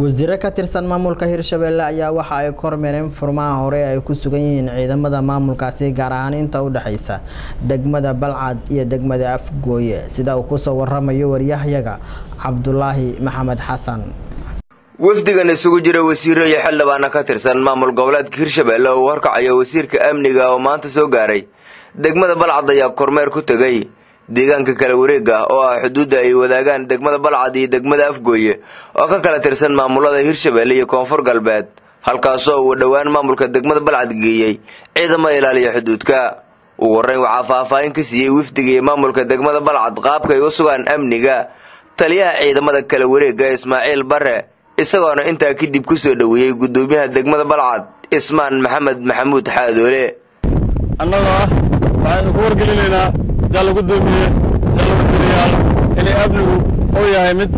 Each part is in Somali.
wasiiro ka tirsan maamulka hirshabelle ayaa waxa ay kormeereen furmaha hore ay ku sugan yihiin ciidamada maamulkaasi gaar ahaan inta u dhexeysa degmada balcad iyo degmada afgooye. Sida uu ku soo waramayo waryahayaga cabdulaahi maxamed xasan wafdigan isugu jira wasiiro iyo xildhibaana ka tirsan maamul goboleedka hirshabelle uu horkacayo wasiirka amniga oo maanta soo gaaray. Degmada balcad ayaa kormeer ku tegay deegaanka kala wareega oo ah xuduudda ay wadaagaan degmada balcad iyo degmada afgooye oo ka kala tirsan maamulada hirshabelle iyo koonfur galbeed halkaasoo uu dhowaan maamulka degmada balcad geeyey ciidamo ilaaliya xuduudka. Ugu horreyn waxaa faahfaahin ka siiyey wafdiga iyo maamulka degmada balcad qaabka ay u sugaan amniga. Taliyaha ciidamada kala wareega ismaaciil bare isagoona intaa kadib ku soo dhoweeyey guddoomiyaha degmada balcad ismaan maxamed maxamuud xaadoole. Annagoo ah waxaynu ku wargelinaynaa jalla guddoomiye jalla wasiirayaal inay amnigu uu yahay mid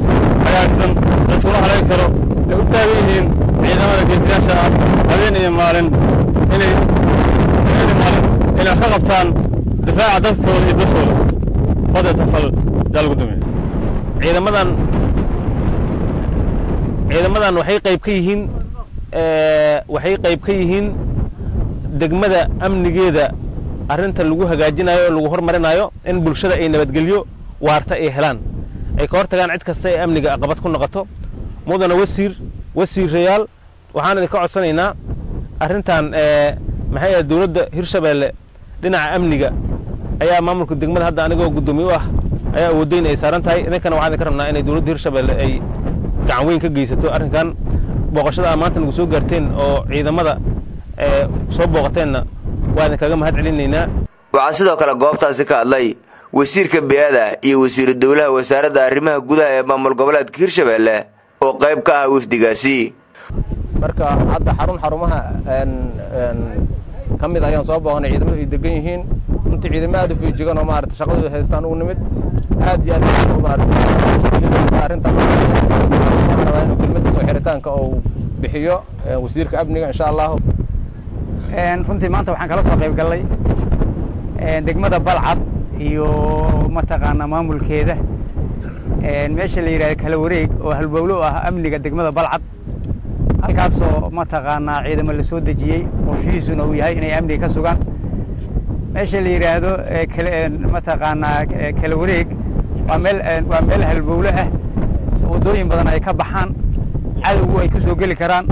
hagaagsan layskula halayn karo ay u taagan yihiin ciidamada geesiyaasha ah habeen iyo maalin. Inay maalin inay ka qabtaan difaaca dadkooda iyo dadkooda. Fadli tafal jalla guddoomiye ciidamadan ciidamadan waxay qayb ka yihiin waxay qayb ka yihiin degmada amnigeeda arrinta lagu hagaajinayo oo lagu hormarinayo in bulshada ay nabadgelyo waarta ay helaan. Ay ka hortagaan cid kasta ee amniga aqabad ku noqoto. Mudana wasiir wasiirayaal waxaan idinka codsanaynaa arrintan maxay ahayd dowladda hirshabeelle dhinaca amniga ayaa maamulka degmada hadda anigoo guddoomiye u ah ayaa awoodeyn ay saaran tahay. Idinkana waxaan idinka rabnaa inay dowladda hirshabeelle ay gacan weyn ka geysato arrinkan booqashada aa maanta nagu soo gaarteen oo ciidamada soo booqateenna waa idinkaga mahad celinaynaa waxaa sidoo kale goobtaasi ka hadlay wasiirka bey-ada iyo wasiiru dowlaha wasaaradda arrimaha gudaha ee maamul goboleedka hirshabelle oo qayb ka ah wafdigaasi. Marka hadda xarun xarumaha ka mid ayaan soo booqnay ciidamadu ay degan yihiin. Runtii ciidamo aad u fiijigan oo maarata shaqadooda haystaan ugu nimid. Aad iyo aad maarata arrinta xiritaanka uu bixiyo wasiirka amniga insha allahu. Runtii maanta waxaan kala soo qayb gallay degmada balcad iyo mataqaanaa maamulkeeda. Meesha la yidhahdo kala wareeg oo halbowlo ah amniga degmada balcad. Halkaasoo mataqaanaa ciidamo la dejiyey qorshihiisuna uu yahay inay amniga ka sugaan. Meesha la yidhaahdo mataqaanaa kala wareeg waa meel waa meel halbowlo ah. Waddooyin badan ay ka baxaan cadowgu ay ku soo geli karaan.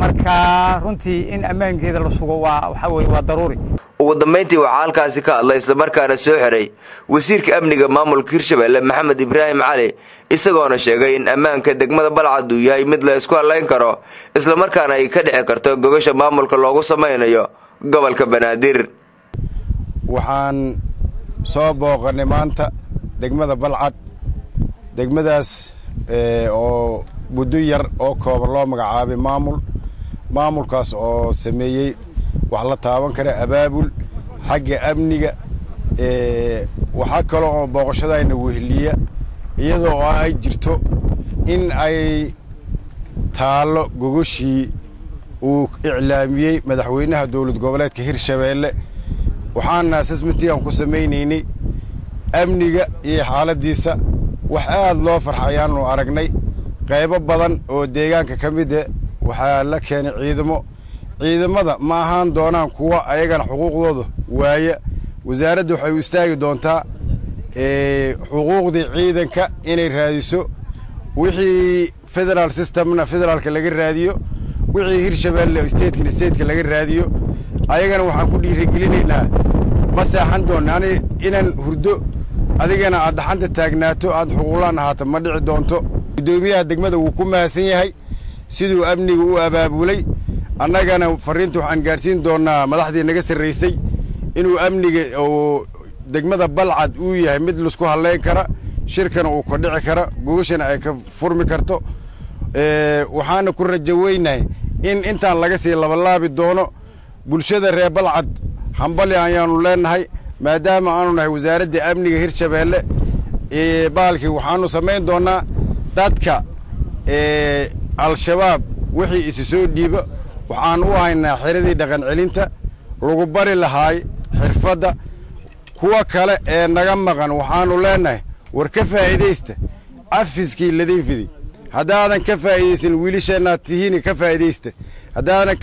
Marka runtii in ammaankeeda la sugo waa waxaa weye waa daruuri. Ugu dambayntii waxaa halkaasi ka hadlay islamarkaana soo xiray wasiirka amniga maamulka hirshabelle maxamed ibraahim cali isagoona sheegay in ammaanka degmada balcad uu yahay mid la isku hadlayn karo islamarkaana ay ka dhici karto gogasha maamulka loogu samaynayo gobolka banaadir. Waxaan soo booqannay maanta degmada balcad degmadaas oo muddo yar oo kooban loo magacaabay maamul. Maamulkaas oo sameeyey wax la taaban kara abaabul xagga amniga waxaa kale oo booqashadayna weheliya iyadoo oo ay jirto in ay taallo gogoshii uu iclaamiyey madaxweynaha dowlad goboleedka hirshabeelle waxaana asesmentigan ku samaynaynay amniga iyo xaaladdiisa wax aad loo farxa ayaanu aragnay qaybo badan oo deegaanka ka mid e waxaa la keenay ciidamo. Ciidamada ma ahaan doonaan kuwa ayagana xuquuqdooda waaya wasaaradda waxay u istaagi doontaa xuquuqdii ciidanka inay raadiso. Wixii federaal systemna federaalka laga raadiyo wixii hirshabeelle statena stateka laga raadiyo ayagana waxaan ku dhiirigelinaynaa ma seexan doonna ani inaan hurdo adigana aad dhaxanta taagnaato aad xuquuqlaan ahaato ma dhici doonto guddoomiyaha degmada wuu ku mahadsan yahay siduu amniga u abaabulay. Annagana farriinta waxaan gaadhsiin doonnaa madaxdii naga sarraysay inuu amniga oo degmada balcad uu yahay mid la isku hallayn kara shirkana uu ka dhici kara gogashana ay ka furmi karto. Waxaana ku rajo weynahay in intaan laga sii labalaabi doono bulshada reer balcad. Hambali ayaanu leenahay maadaama aanu nahay wasaaradda amniga hirshabeelle. Baalkii waxaanu samayn doonnaa dadka al-shabaab wixii isi soo dhiiba waxaan u haynaa xiradii dhaqan celinta lagu bari lahaay xirfadda kuwa kale ee naga maqan waxaannu leennahay war ka faa'iidaysta cafiskii ladiin fidi. Haddaadan ka faa'iidaysanin wiilisheennaad tihiini ka faa'iidaysta. Haddaadan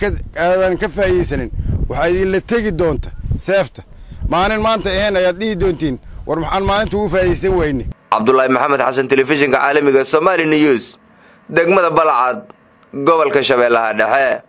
aadan ka faa'iidaysanin waxaa idinla tegi doonta seefta. Maalin maanta ahayn ayaad dhihi doontiin war maxaan maalinta ugu faa'iidaysan weyne cabdulaahi maxamed xasan telefishinka caalamiga somaali news. Degmada balcad gobolka shabeellaha dhexe